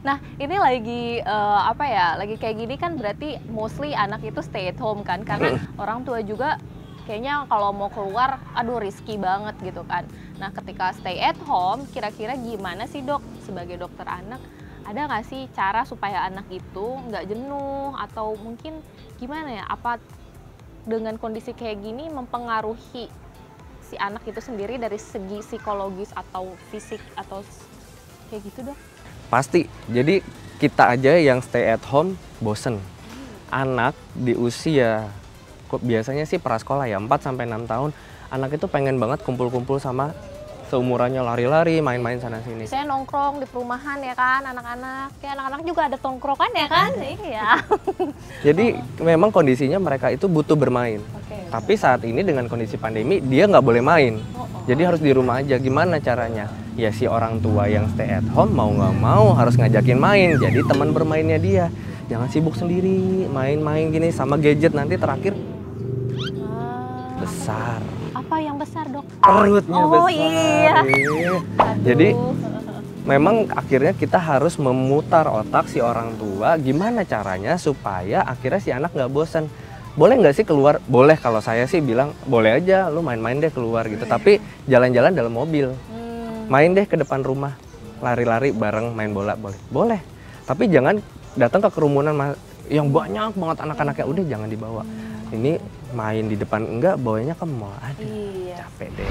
Nah, ini lagi eh, apa ya? Lagi kayak gini kan berarti mostly anak itu stay at home kan karena orang tua juga kayaknya kalau mau keluar aduh risky banget gitu kan. Nah, ketika stay at home kira-kira gimana sih, Dok, sebagai dokter anak ada nggak sih cara supaya anak itu nggak jenuh atau mungkin gimana ya? Apa dengan kondisi kayak gini mempengaruhi si anak itu sendiri dari segi psikologis atau fisik atau kayak gitu, Dok? Pasti. Jadi kita aja yang stay at home bosen. Anak di usia kok biasanya sih prasekolah ya 4 sampai 6 tahun, anak itu pengen banget kumpul-kumpul sama seumurannya lari-lari, main-main sana sini. Saya nongkrong di perumahan ya kan, anak-anak. Ya anak-anak juga ada tongkrongan ya kan? Iya. Jadi memang kondisinya mereka itu butuh bermain. Oke. Tapi saat ini dengan kondisi pandemi dia nggak boleh main. Oh, oh. Jadi harus di rumah aja. Gimana caranya? Ya si orang tua yang stay at home mau nggak mau harus ngajakin main. Jadi teman bermainnya dia. Jangan sibuk sendiri, main-main gini sama gadget nanti terakhir Ah, besar. apa yang besar dok? Perutnya Oh, besar. iya. Iya. Aduh. Jadi memang akhirnya kita harus memutar otak si orang tua gimana caranya supaya akhirnya si anak nggak bosan boleh nggak sih keluar? Boleh kalau saya sih bilang boleh aja lu main-main deh keluar gitu. Tapi jalan-jalan dalam mobil. Hmm, main deh ke depan rumah. Lari-lari bareng main bola boleh. Boleh. Tapi jangan datang ke kerumunan yang banyak banget anak-anaknya. Udah jangan dibawa. Ini main di depan enggak bawanya ke mall. Aduh iya. capek deh